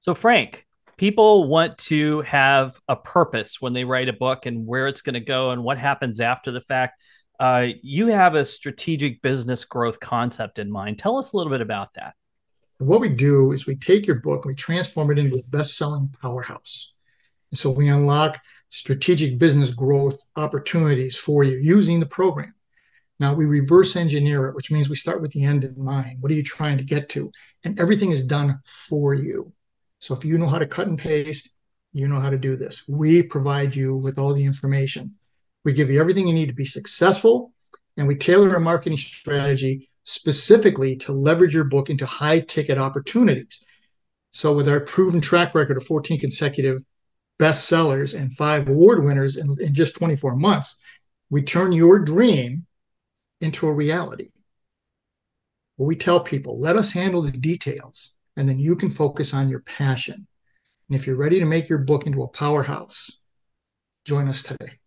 So, Frank, people want to have a purpose when they write a book and where it's going to go and what happens after the fact. Uh, you have a strategic business growth concept in mind. Tell us a little bit about that. What we do is we take your book we transform it into a best selling powerhouse. So we unlock strategic business growth opportunities for you using the program. Now we reverse engineer it, which means we start with the end in mind. What are you trying to get to? And everything is done for you. So if you know how to cut and paste, you know how to do this. We provide you with all the information. We give you everything you need to be successful, and we tailor a marketing strategy specifically to leverage your book into high ticket opportunities. So, with our proven track record of 14 consecutive bestsellers and five award winners in, in just 24 months, we turn your dream into a reality. We tell people, let us handle the details and then you can focus on your passion. And if you're ready to make your book into a powerhouse, join us today.